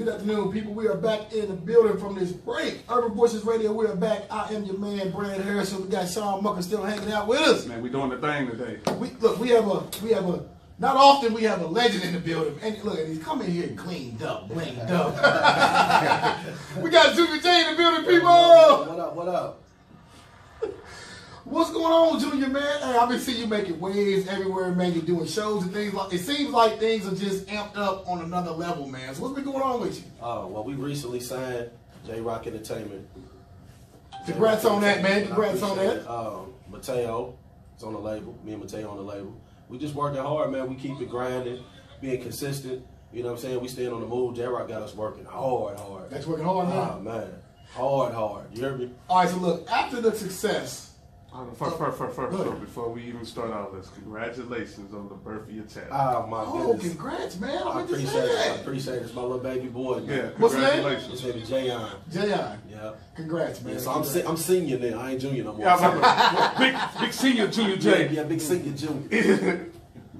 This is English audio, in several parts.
Good afternoon, people. We are back in the building from this break. Urban Voices Radio, we are back. I am your man, Brad Harrison. We got Sean Mucker still hanging out with us. Man, we doing the thing today. We look, we have a we have a not often we have a legend in the building. And look, and he's coming here cleaned up, blinged up. we got Junior J in the building, people. What up? What up? What's going on, Junior man? Hey, I've been seeing you making waves everywhere, man. You're doing shows and things like. It seems like things are just amped up on another level, man. So what's been going on with you? Oh well, we recently signed J Rock Entertainment. Congrats on that, man. Congrats on that. Um, Matteo is on the label. Me and Matteo on the label. We just working hard, man. We keep it grinding, being consistent. You know what I'm saying? We staying on the move. J Rock got us working hard, hard. That's working hard now. Oh man, hard, hard. You hear me? All right, so look, after the success, Uh, First, first, first, first, Good. first, before we even start out, let's congratulations on the birth of your child. Oh my oh, goodness. congrats, man. I I meant appreciate say it. I appreciate it. It's my little baby boy. man. yeah, What's the name? congratulations. His name is Jayon. J.I. Yeah. Congrats, man. Yeah, so I'm se- I'm senior now. I ain't junior no more. Yeah, I remember. big, big senior Junior Yeah, J. yeah, big senior junior.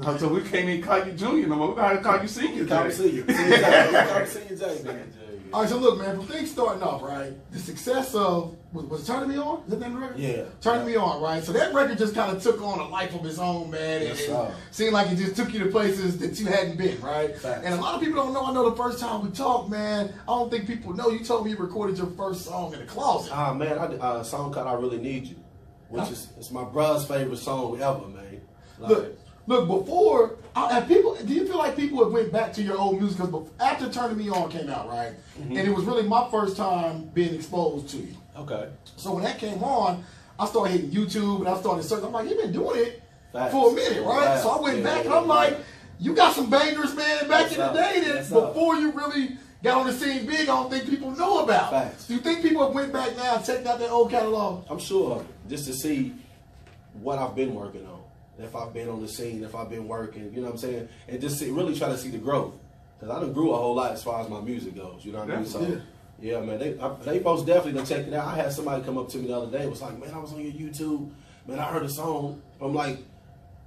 so we can't even call you Junior no more. We gotta call you Senior Call me J. senior. Senior J. Call me senior J, man. All right, so look, man, from things starting off, right? The success of was, was it Turning Me On? Is that the name of the record? Yeah. Turning Me On, right? So that record just kind of took on a life of its own, man, and, Yes, and sir. seemed like it just took you to places that you hadn't been, right? Facts. And a lot of people don't know. I know the first time we talked, man, I don't think people know. You told me you recorded your first song in the closet. Ah man, I uh, a song called "I Really Need You," which is it's my brother's favorite song ever, man. Like, Look, look. Before, I, have people, do you feel like people have went back to your old music? Because after Turning Me On came out, right, Mm-hmm. and it was really my first time being exposed to you. okay, So when that came on, I started hitting YouTube and I started searching. I'm like, you've been doing it Facts. for a minute, right? Facts. So I went Yeah, back and I'm like, you got some bangers, man, back Yes, in the day that before you really got on the scene big, I don't think people know about. Facts. Do you think people have went back now and checked out their old catalog? I'm sure just to see what I've been working on, if I've been on the scene, if I've been working, you know what I'm saying, and just see, really try to see the growth. Cause I done grew a whole lot as far as my music goes. You know what I mean? So. Yeah. Yeah, man, they I, they most definitely done checked it out. I had somebody come up to me the other day, was like, "Man, I was on your YouTube. Man, I heard a song from like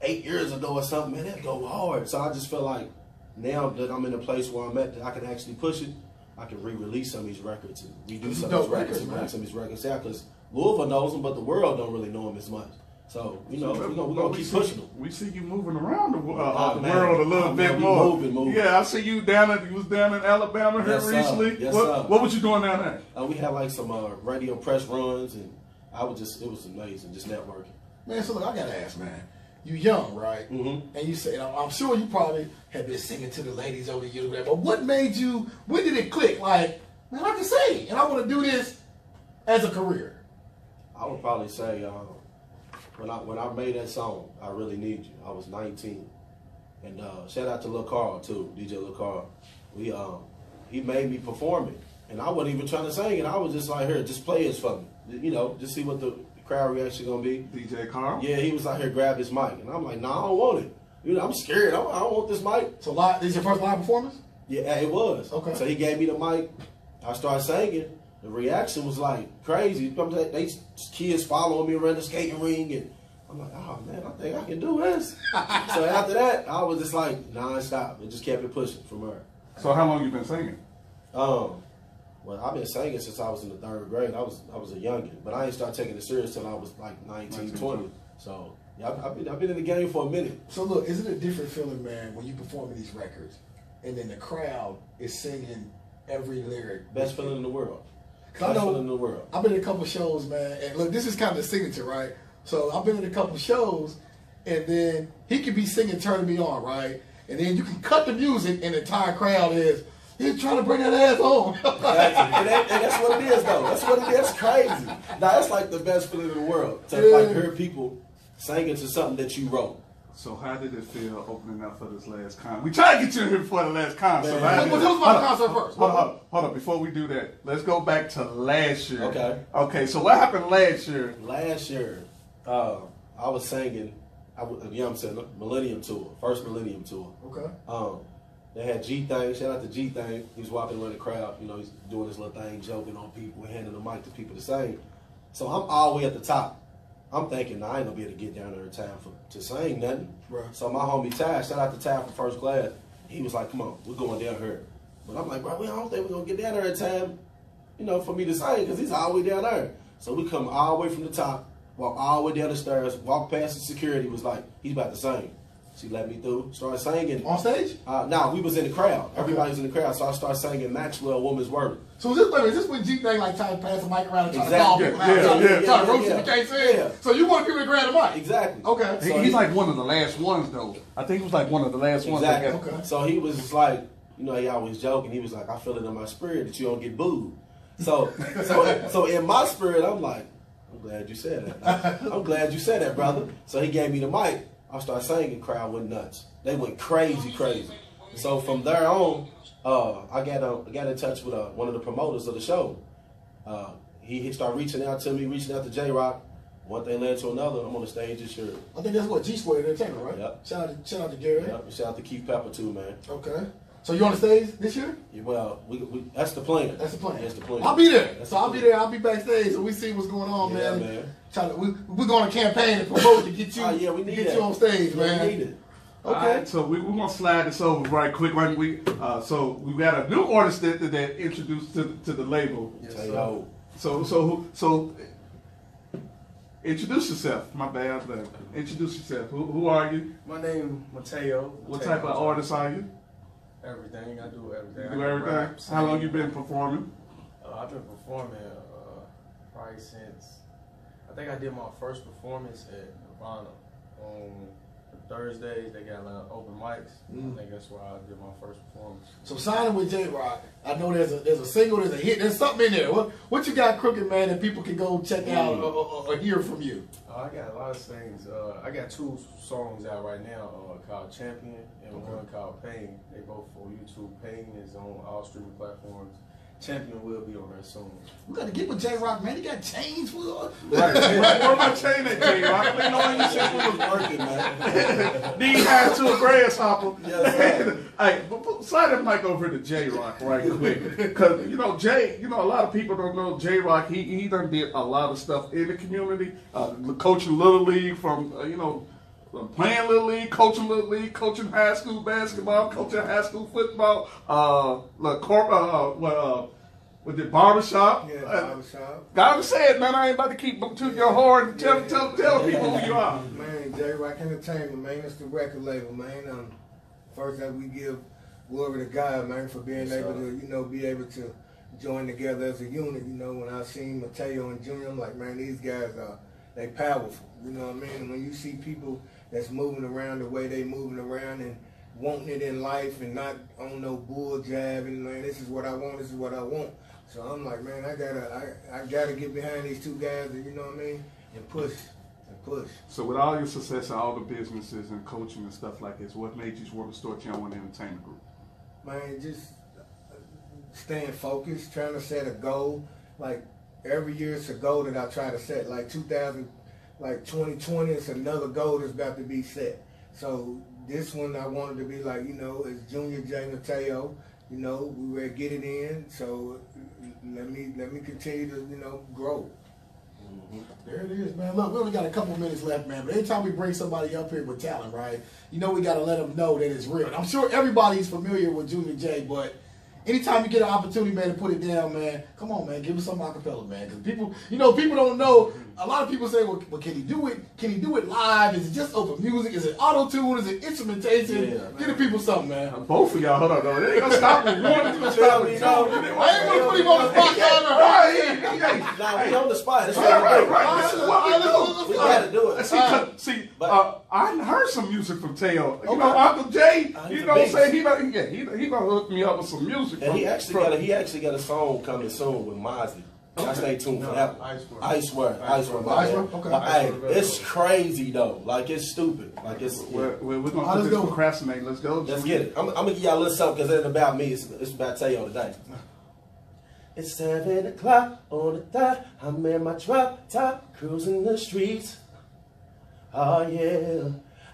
eight years ago or something. Man, that go hard." So I just feel like now that I'm in a place where I'm at, that I can actually push it. I can re-release some of these records and redo some of these records and bring some of these records out because Louisville knows them, but the world don't really know them as much. So you know, we're gonna, we're gonna we keep see- pushing them. We see you moving around the, uh, Oh, the man. world a little bit more. moving, moving. Yeah, I see you down in you was down in Alabama here Yes, sir. recently. Yes, what, sir. what was you doing down there? Uh, we had like some uh, radio press runs, and I was just it was amazing, just networking. Man, so look, I gotta ask, man. You young, right? Mhm. And you say, I'm I'm sure you probably have been singing to the ladies over the years, whatever. But what made you? When did it click? Like, man, I can sing, and I want to do this as a career. I would probably say um, when I when I made that song, I really need you. I was 19, and uh, shout out to Lil Carl too, DJ Lil Carl. We um, he made me perform it, and I wasn't even trying to sing it. I was just like, here, just play this for me, you know, just see what the crowd reaction gonna be. DJ Carl. Yeah, he was out here grab his mic, and I'm like, nah, I don't want it. You know, I'm scared. I don't, I don't want this mic. So, live, this is your first live performance? Yeah, it was. Okay. So he gave me the mic. I started singing. The reaction was like crazy. They they- kids following me around the skating ring, and I'm like, oh man, I think I can do this. so after that, I was just like nonstop and just kept it pushing from there. So how long you been singing? Um, well, I've been singing since I was in the third grade. I was I was a youngin, but I ain't start taking it serious till I was like 19, 19, 20. So yeah, I've, I've been I've been in the game for a minute. So, look, isn't it a different feeling, man, when you performing these records, and then the crowd is singing every lyric? Best feeling in the world. 'Cause I Best know- in the world. I've been in a couple shows, man, and look, this is kind of the signature, right? So I've been in a couple shows, and then he could be singing "Turning Me On," right? And then you can cut the music, and the entire crowd is he's trying to bring that ass home. Exactly. and, that, and that's what it is, though. That's what it is. That's crazy. Now, that's like the best feeling in the world to Yeah. like hear people singing to something that you wrote. So how did it feel opening up for this last concert? We tried to get you in here before the last concert. Man. How Well, did well, it- tell us about the concert up, first. Hold on, hold on, hold on. Before we do that, let's go back to last year. Okay. Okay. So what happened last year? Last year, uh, I was singing, I was, you know what I'm saying, Millennium Tour, first Millennium Tour. okay. Um, they had G Thing, shout out to G Thing. He was walking around the crowd, you know, he's doing his little thing, joking on people, handing the mic to people to sing. So I'm all the way at the top. I'm thinking, I ain't gonna be able to get down there in time for to sing nothing. Right. So my homie Ty, shout out to Ty from First Class, he was like, come on, we're going down here. But I'm like, bro, we don't think we're gonna get down there in time, you know, for me to sing, because he's all the way down there. So we come all the way from the top, walk all the way down the stairs, walk past the security, was like, he's about to sing. She let me through, started singing. On stage? Uh, now we was in the crowd. Everybody was in the crowd, so I started singing Maxwell Woman's Work. So is this, wait, a minute, is this when G thing like trying to pass the mic around and trying Exactly. to call people Yeah, yeah, yeah, trying to roast yeah. you, you can't say Yeah. So you want people to grab the mic? Exactly. Okay. He- So he's he- like one of the last ones though. I think he was like one of the last ones. Exactly. Okay. So he was just like, you know, he always joking. He was like, I feel it in my spirit that you don't get booed. So, so, so in my spirit, I'm like, I'm glad you said that. I'm glad you said that, brother. So he gave me the mic. I started singing. Crowd went nuts. They went crazy, crazy. So from there on, uh, I got uh, got in touch with uh, one of the promoters of the show. Uh, he, he started reaching out to me, reaching out to J Rock. One thing led to another. I'm on the stage this year. I think that's what G Squared Entertainment, right? Yep. Shout out to shout out to Gary. Yep. Shout out to Keith Pepper too, man. Okay. So you on the stage this year? Yeah, Well, we, we, that's the plan. That's the plan. That's the plan. I'll be there. That's so the I'll be there. I'll be backstage. So we see what's going on, Yeah, man. man. Try to, we, we're going to campaign and promote to get you, Oh, yeah, we to need get that. you on stage, Yeah, man. We need it. Okay. right, so we, we're gonna slide this over right quick. Right, we uh, so we got a new artist that that, that introduced to to the label. Say, yo, So so so introduce yourself. My bad. but Introduce yourself. Who, who are you? My name Matteo. What Matteo type of artist are you? Everything. I do everything. You do everything. rap, How long you been performing? Uh, I've been performing uh, probably since I think I did my first performance at Nirvana on Thursdays. They got like open mics. Mm. I think that's where I did my first performance. So signing with J Rock, I know there's a there's a single, there's a hit, there's something in there. What what you got, Crooked Man, that people can go check out or, or, or hear from you? Uh, I got a lot of things. Uh, I got two songs out right now uh, called Champion and one called Pain. They both on YouTube. Pain is on all streaming platforms. Champion will be on soon. We got to get with J Rock, man. He got chains for Right. where, where my chain at, J Rock? I know you said we was working, man. knee high to a grasshopper. Yes, sir. hey, but slide that mic over to J Rock right quick, because you know Jay. You know a lot of people don't know J Rock. He he done did a lot of stuff in the community, uh, coaching little league from uh, you know. Uh, Playing little league, coaching little league, coaching high school basketball, coaching high school football, uh, like corp, uh, what, uh, with the barbershop. Yeah, Uh, barbershop. Gotta say it, man. I ain't about to keep to your horn. And tell, tell, tell people who you are. Man, J Rock Entertainment, man, it's the record label, man. Um, first, that we give glory to God, man, for being Yes, able sir. to, you know, be able to join together as a unit. You know, when I seen Matteo and Junior, I'm like, man, these guys are they powerful. You know what I mean? And when you see people that's moving around the way they moving around and wanting it in life and not on no bull jab and man, this is what I want, this is what I want. So I'm like, man, I gotta, I, I gotta get behind these two guys, and you know what I mean, and push, and push. So with all your success and all the businesses and coaching and stuff like this, what made you want to start your own entertainment group? man, just staying focused, trying to set a goal. Like every year, it's a goal that I try to set. Like 2000, like 2020, it's another goal that's about to be set. So this one, I wanted to be like, you know, it's Junior J Matteo. You know, we were get it in. So let me let me continue to you know grow. Mm-hmm. There it is, man. Look, we only got a couple minutes left, man. But anytime we bring somebody up here with talent, right? You know, we got to let them know that it's real. I'm sure everybody's familiar with Junior J, but anytime you get an opportunity, man, to put it down, man, come on, man, give us some acapella, man. Because people, you know, people don't know. A lot of people say, well, well, can he do it? Can he do it live? Is it just open music? Is it auto tune? Is it instrumentation? Yeah, Give the people something, man. Both of y'all, hold on, though. They ain't gonna stop me. one. They gonna stop with two. No, They- I ain't gonna put him on the spot, hey, hey, Nah, we on the spot. That's Right, what right, we do. right. This is what we do. We gotta do it. See, 'cause- see, But- uh, I heard some music from Teo. You Okay. know, Uncle Jay. Uh, you know, what I'm beast. saying he done, yeah, he he done hooked me up with some music. And from, he actually from, got a, he actually got a song coming soon with Mozzy. I stay tuned for that. one. Icewear. Icewear, Icewear, my Icewear? bad. Okay. But, hey, it's crazy though. Like it's stupid. Like it's. We're, we're, we're gonna All right, put let's go. procrastinate. Let's go. Let's get it. I'm, I'm gonna give y'all a little something because it ain't about me. It's, it's about Teo today. It's seven o'clock on the dot. I'm in my drop top, cruising the streets. Oh yeah,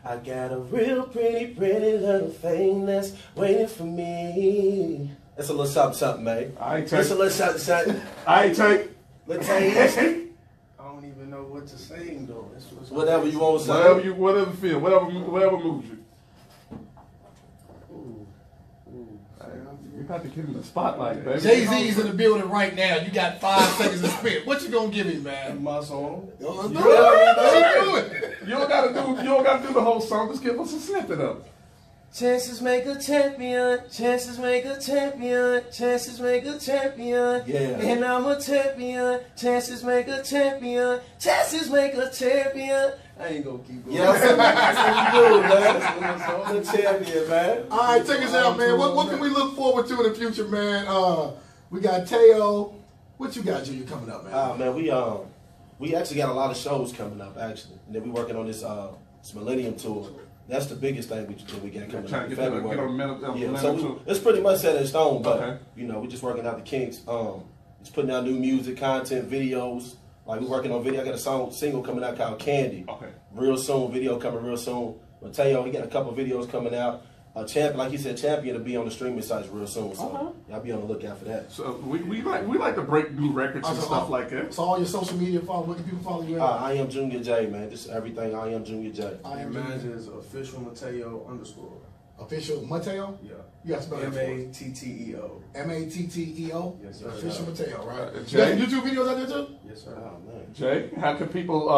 I got a real pretty, pretty little thing that's waiting for me. That's a little something, something, man. I ain't That's a little something, something. I take. Let's this. I don't even know what to sing though. That's what's Whatever you want to say. Whatever you, whatever feel, whatever, whatever moves you. Ooh, ooh. I You got to get in the spotlight, baby. Jay Z's in the building right now. You got five seconds to spit. What you gonna give me, man? My song. Yo, Let's do it. Let's do it. You don't gotta do. You don't gotta do the whole song. Just give us a snippet of it. Chances make a champion, chances make a champion, chances make a champion. Yeah. And I'm a champion, chances make a champion, chances make a champion. I ain't gonna keep going. Yeah, that's what you do, man. I'm a champion, man. All right, check us out, man. What, what can we look forward to in the future, man? Uh, we got Teo. What you got, Junior, coming up, man? Uh, man, we um, we actually got a lot of shows coming up, actually, and then we working on this uh, this Millennium tour. That's the biggest thing we that we got coming up in February. get uh, yeah, so we, it's pretty much set in stone, but Okay. you know, we're just working out the kinks. Um, just putting out new music, content, videos. Like we're working on video. I got a song single coming out called Candy. Okay. Real soon, video coming real soon. Matteo, he got a couple videos coming out. Uh, champ, like you said, champion to be on the streaming sites real soon. So Okay. y'all be on the lookout for that. So we, we like we like to break new records and Also, stuff uh, like that. So all your social media follow, what can people follow you at? Uh, I am Junior J, man. This is everything. I am Junior J. I am Mine Junior. is official Matteo underscore. official Matteo. Yeah. You got to spell it M for us. A T T E O. M A T T E O. Yes, sir. Official Matteo, right? Uh, You got YouTube videos out there too? Yes, sir. Oh man. Jay, how can people uh,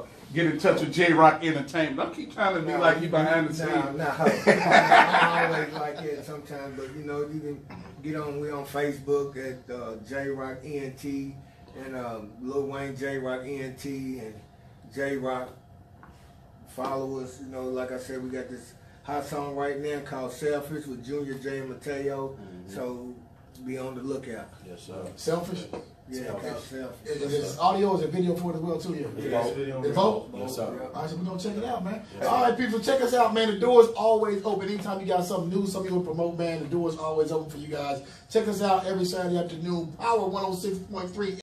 uh, get in touch with J Rock Entertainment? Don't keep trying to be like you behind the Nah, scenes. nah. I'm always like that sometimes, but you know, you can get on. We on Facebook at uh, J Rock ENT and um, Lil Wayne J Rock ENT and J Rock. Follow us. You know, like I said, we got this hot song right now called "Selfish" with Junior J and Matteo. So be on the lookout. Yes, sir. Selfish. Yeah, Selfish. called "Selfish." Is, is audio is a video for it as well too? Yeah. It's Yeah, both. video It's and both? Yes, sir. All right, so we're gonna check it out, man. Yes. All right, people, check us out, man. The door is always open. Anytime you got something new, something you want to promote, man, the door is always open for you guys. Check us out every Saturday afternoon. Power 106.3